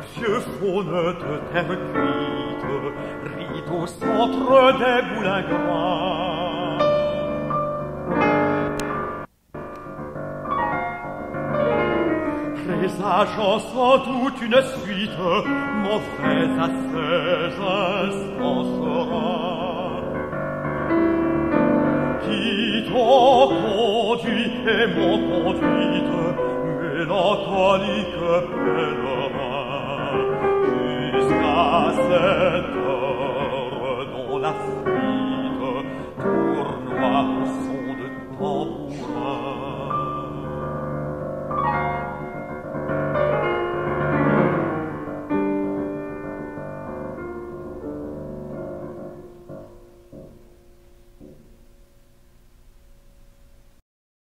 vieux faune de terre cuite rit au centre des boulingras. Présage en sans doute une suite, mauvaise à ses instants sera. Qui t'ont conduit et m'ont conduite, mélancolique peine à cette heure dans la fuite tournoie au son de tambour